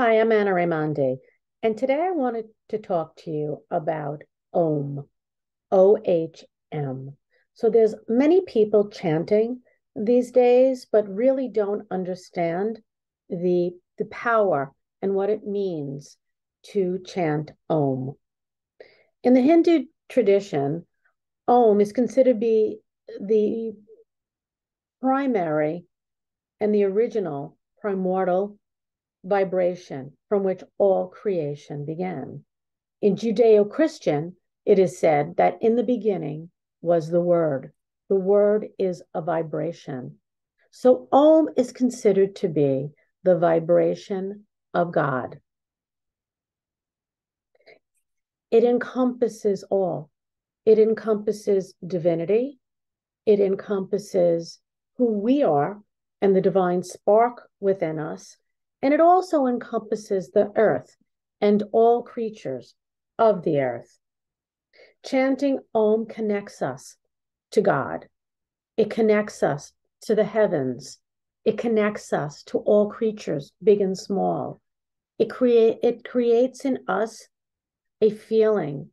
Hi, I'm Anna Raimondi, and today I wanted to talk to you about OM, O-H-M. So there's many people chanting these days, but really don't understand the the power and what it means to chant Om. In the Hindu tradition, Om is considered to be the primary and the original primordial vibration from which all creation began. In Judeo Christian, it is said that in the beginning was the Word. The Word is a vibration. So Om is considered to be the vibration of God. It encompasses all. It encompasses divinity. It encompasses who we are and the divine spark within us. And it also encompasses the earth and all creatures of the earth. Chanting Om connects us to God. It connects us to the heavens. It connects us to all creatures, big and small. It create it creates in us a feeling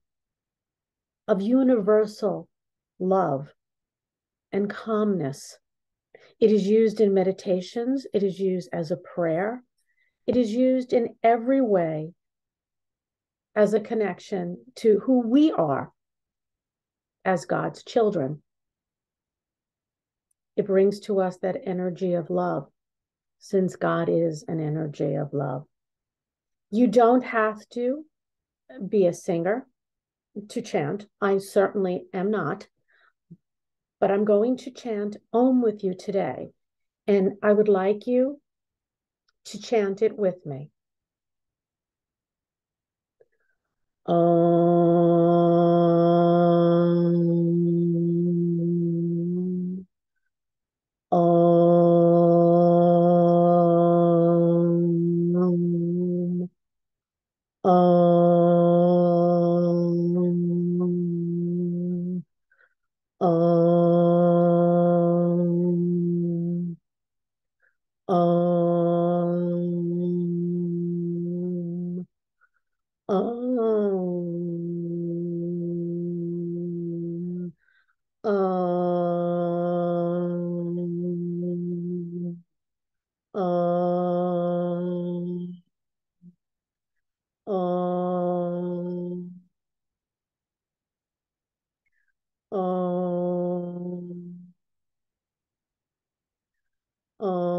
of universal love and calmness. It is used in meditations, it is used as a prayer, it is used in every way as a connection to who we are as God's children. It brings to us that energy of love, since God is an energy of love. You don't have to be a singer to chant. I certainly am not. But I'm going to chant Om with you today. And I would like you to chant it with me. Om. 嗯嗯嗯嗯嗯嗯嗯